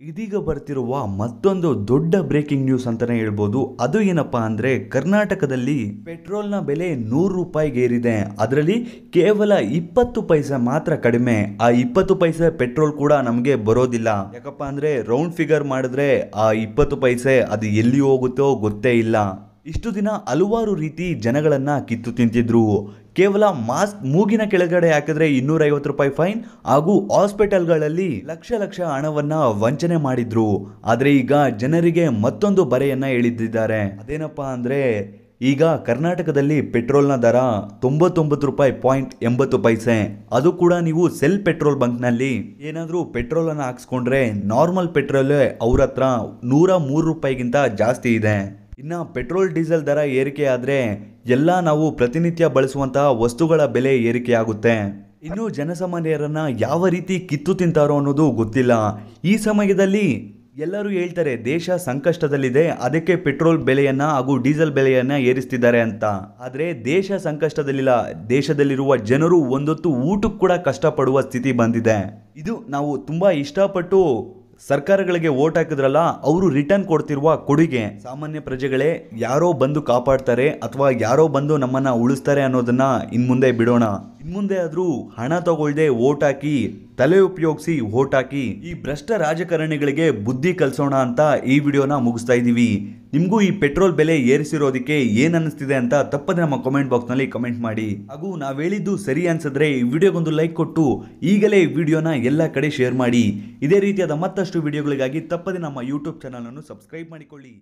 ಇದೀಗ ಬರ್ತಿರುವ ಮತ್ತೊಂದು ದೊಡ್ಡ ಬ್ರೇಕಿಂಗ್ ನ್ಯೂಸ್ ಅಂತಾನೆ ಹೇಳ್ಬೋದು. ಅದು ಏನಪ್ಪಾ ಅಂದ್ರೆ ಕರ್ನಾಟಕದಲ್ಲಿ ಪೆಟ್ರೋಲ್ನ ಬೆಲೆ ನೂರು ರೂಪಾಯಿಗೆ ಏರಿದೆ. ಅದರಲ್ಲಿ ಕೇವಲ ಇಪ್ಪತ್ತು ಪೈಸೆ ಮಾತ್ರ ಕಡಿಮೆ. ಆ ಇಪ್ಪತ್ತು ಪೈಸೆ ಪೆಟ್ರೋಲ್ ಕೂಡ ನಮಗೆ ಬರೋದಿಲ್ಲ. ಯಾಕಪ್ಪ ಅಂದ್ರೆ ರೌಂಡ್ ಫಿಗರ್ ಮಾಡಿದ್ರೆ ಆ ಇಪ್ಪತ್ತು ಪೈಸೆ ಅದು ಎಲ್ಲಿ ಹೋಗುತ್ತೋ ಗೊತ್ತೇ ಇಲ್ಲ. ಇಷ್ಟು ದಿನ ಹಲವಾರು ರೀತಿ ಜನಗಳನ್ನು ಕಿತ್ತು ತಿಂತಿದ್ರು. ಕೇವಲ ಮಾಸ್ಕ್ ಮೂಗಿನ ಕೆಳಗಡೆ ಹಾಕಿದ್ರೆ ಇನ್ನೂರ ಐವತ್ತು ರೂಪಾಯಿ ಫೈನ್ ಹಾಗೂ ಹಾಸ್ಪಿಟಲ್ಗಳಲ್ಲಿ ಲಕ್ಷ ಲಕ್ಷ ಹಣವನ್ನ ವಂಚನೆ ಮಾಡಿದ್ರು. ಆದರೆ ಈಗ ಜನರಿಗೆ ಮತ್ತೊಂದು ಬರೆಯನ್ನ ಎಳಿದಿದ್ದಾರೆ. ಅದೇನಪ್ಪ ಅಂದರೆ, ಈಗ ಕರ್ನಾಟಕದಲ್ಲಿ ಪೆಟ್ರೋಲ್ನ ದರ ತೊಂಬತ್ತೊಂಬತ್ತು ರೂಪಾಯಿ ಪಾಯಿಂಟ್ ಎಂಬತ್ತು ಪೈಸೆ. ಅದು ಕೂಡ ನೀವು ಸೆಲ್ ಪೆಟ್ರೋಲ್ ಬಂಕ್ನಲ್ಲಿ. ಏನಾದರೂ ಪೆಟ್ರೋಲನ್ನು ಹಾಕ್ಸ್ಕೊಂಡ್ರೆ ನಾರ್ಮಲ್ ಪೆಟ್ರೋಲೇ ಅವ್ರ ಹತ್ರ ನೂರ ಮೂರು ರೂಪಾಯಿಗಿಂತ ಜಾಸ್ತಿ ಇದೆ. ಇನ್ನು ಪೆಟ್ರೋಲ್, ಡೀಸೆಲ್ ದರ ಏರಿಕೆ ಎಲ್ಲ ನಾವು ಪ್ರತಿನಿತ್ಯ ಬಳಸುವಂತಹ ವಸ್ತುಗಳ ಬೆಲೆ ಏರಿಕೆಯಾಗುತ್ತೆ. ಇನ್ನು ಜನಸಾಮಾನ್ಯರನ್ನ ಯಾವ ರೀತಿ ಕಿತ್ತು ತಿಂತಾರೋ ಅನ್ನೋದು ಗೊತ್ತಿಲ್ಲ. ಈ ಸಮಯದಲ್ಲಿ ಎಲ್ಲರೂ ಹೇಳ್ತಾರೆ, ದೇಶ ಸಂಕಷ್ಟದಲ್ಲಿದೆ, ಅದಕ್ಕೆ ಪೆಟ್ರೋಲ್ ಬೆಲೆಯನ್ನ ಹಾಗೂ ಡೀಸೆಲ್ ಬೆಲೆಯನ್ನ ಏರಿಸ್ತಿದ್ದಾರೆ ಅಂತ. ಆದರೆ ದೇಶ ಸಂಕಷ್ಟದಲ್ಲಿಲ್ಲ, ದೇಶದಲ್ಲಿರುವ ಜನರು ಒಂದೊತ್ತು ಊಟಕ್ಕೆ ಕೂಡ ಕಷ್ಟಪಡುವ ಸ್ಥಿತಿ ಬಂದಿದೆ. ಇದು ನಾವು ತುಂಬಾ ಇಷ್ಟಪಟ್ಟು ಸರ್ಕಾರಗಳಿಗೆ ಓಟ್ ಹಾಕಿದ್ರಲ್ಲ, ಅವರು ರಿಟರ್ನ್ ಕೊಡ್ತಿರುವ ಕೊಡುಗೆ. ಸಾಮಾನ್ಯ ಪ್ರಜೆಗಳೇ, ಯಾರೋ ಬಂದು ಕಾಪಾಡ್ತಾರೆ ಅಥವಾ ಯಾರೋ ಬಂದು ನಮ್ಮನ್ನ ಉಳಿಸ್ತಾರೆ ಅನ್ನೋದನ್ನ ಇನ್ಮುಂದೆ ಬಿಡೋಣ. ಮುಂದೆ ಆದ್ರೂ ಹಣ ತಗೊಳ್ದೆ ಓಟ್ ಹಾಕಿ ತಲೆ ಉಪಯೋಗಿಸಿ ಓಟ್ ಹಾಕಿ ಈ ಭ್ರಷ್ಟ ರಾಜಕಾರಣಿಗಳಿಗೆ ಬುದ್ಧಿ ಕಲಿಸೋಣ ಅಂತ ಈ ವಿಡಿಯೋನ ಮುಗಿಸ್ತಾ ಇದ್ದೀವಿ. ನಿಮಗೂ ಈ ಪೆಟ್ರೋಲ್ ಬೆಲೆ ಏರಿಸಿರೋದಕ್ಕೆ ಏನ್ ಅನಿಸ್ತಿದೆ ಅಂತ ತಪ್ಪದೆ ನಮ್ಮ ಕಾಮೆಂಟ್ ಬಾಕ್ಸ್ನಲ್ಲಿ ಕಮೆಂಟ್ ಮಾಡಿ. ಹಾಗೂ ನಾವ್ ಹೇಳಿದ್ದು ಸರಿ ಅನ್ಸಿದ್ರೆ ಈ ವಿಡಿಯೋಗೊಂದು ಲೈಕ್ ಕೊಟ್ಟು ಈಗಲೇ ಈ ವಿಡಿಯೋನ ಎಲ್ಲ ಕಡೆ ಶೇರ್ ಮಾಡಿ. ಇದೇ ರೀತಿಯಾದ ಮತ್ತಷ್ಟು ವಿಡಿಯೋಗಳಿಗಾಗಿ ತಪ್ಪದೆ ನಮ್ಮ ಯೂಟ್ಯೂಬ್ ಚಾನಲನ್ನು ಸಬ್ಸ್ಕ್ರೈಬ್ ಮಾಡಿಕೊಳ್ಳಿ.